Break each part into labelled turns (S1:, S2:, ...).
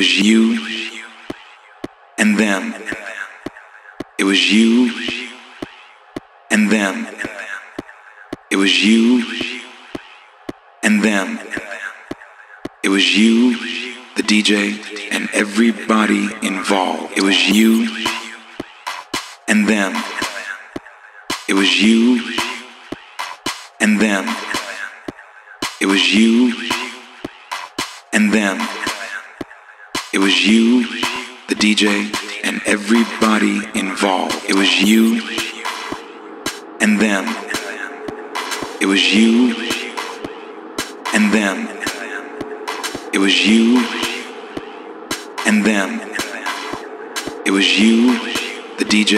S1: was you and them. It was you and them. It was you and them. It was you, the DJ, and everybody involved. It was you and them. It was you and them. It was you and them. Was you, the DJ, and everybody involved. It was you and them. It was you and them. It was you and them. It was you, the DJ,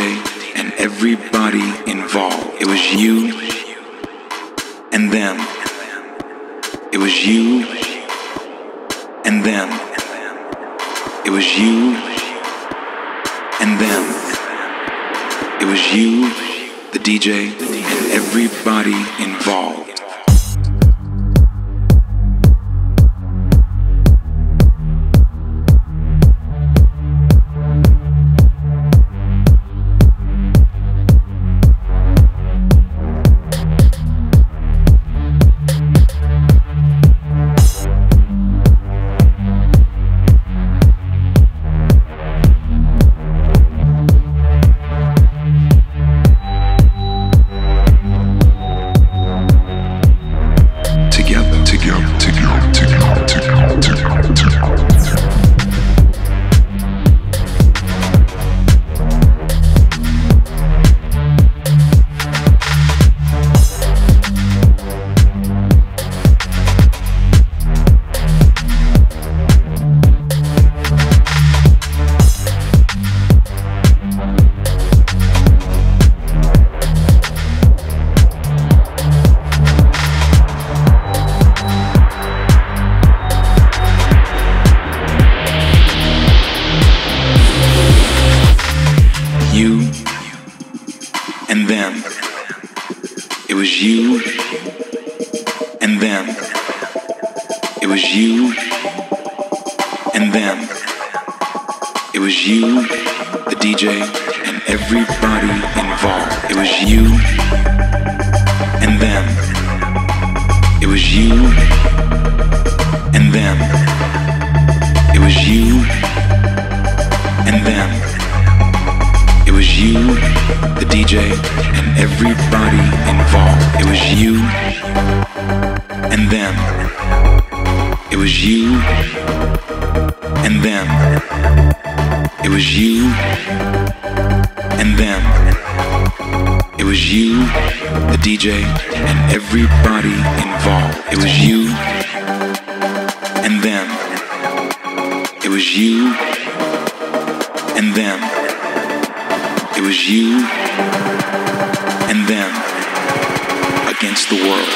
S1: and everybody involved. It was you and them. It was you and them. It was you and them. It was you, the DJ, and everybody involved. Was you and them. It was you and them. It was you, the DJ, and everybody involved. It was you and them. It was you and them. It was you and them. It was you, the DJ, everybody involved. It was you and them. It was you and them. It was you and them. It was you, the DJ, and everybody involved. It was you and them. It was you and them. It was you and them against the world.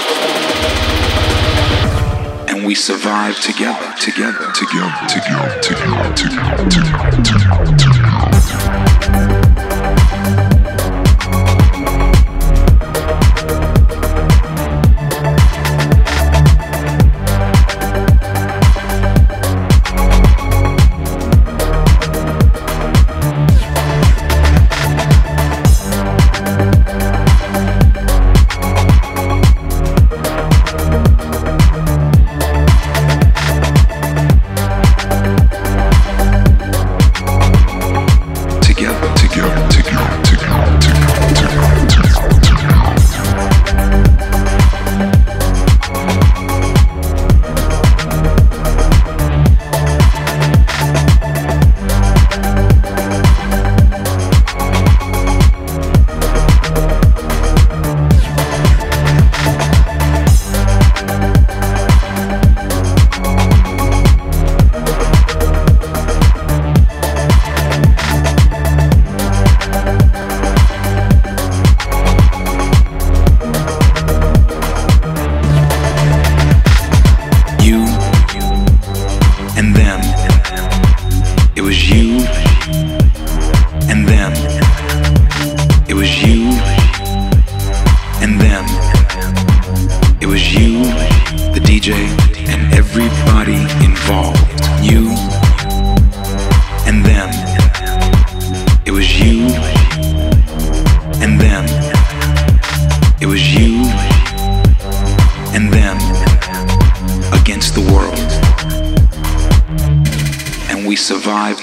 S1: And we survived together, together, together, together, together, together, together, together. together.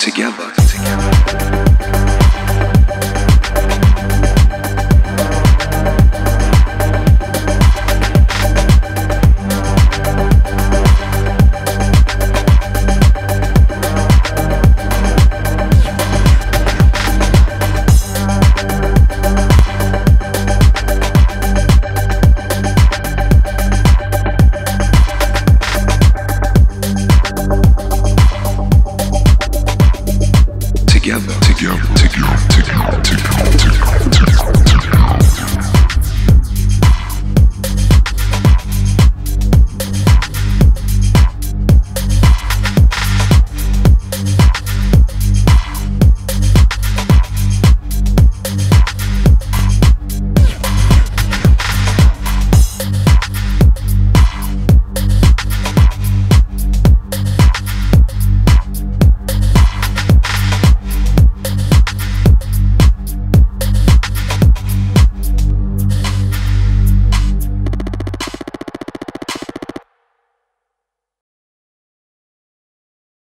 S1: Together.